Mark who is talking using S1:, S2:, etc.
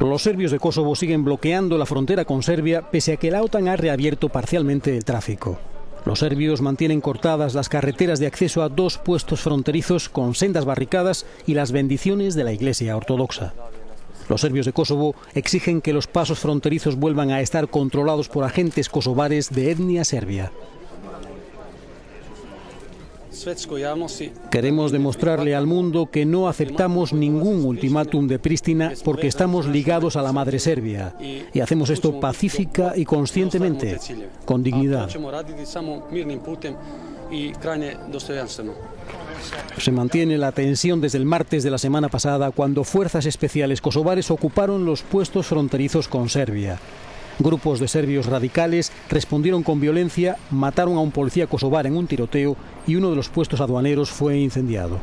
S1: Los serbios de Kosovo siguen bloqueando la frontera con Serbia pese a que la OTAN ha reabierto parcialmente el tráfico. Los serbios mantienen cortadas las carreteras de acceso a dos puestos fronterizos con sendas barricadas y las bendiciones de la Iglesia Ortodoxa. Los serbios de Kosovo exigen que los pasos fronterizos vuelvan a estar controlados por agentes kosovares de etnia serbia. Queremos demostrarle al mundo que no aceptamos ningún ultimátum de Pristina porque estamos ligados a la madre Serbia y hacemos esto pacífica y conscientemente, con dignidad. Se mantiene la tensión desde el martes de la semana pasada cuando fuerzas especiales kosovares ocuparon los puestos fronterizos con Serbia. Grupos de serbios radicales respondieron con violencia, mataron a un policía kosovar en un tiroteo y uno de los puestos aduaneros fue incendiado.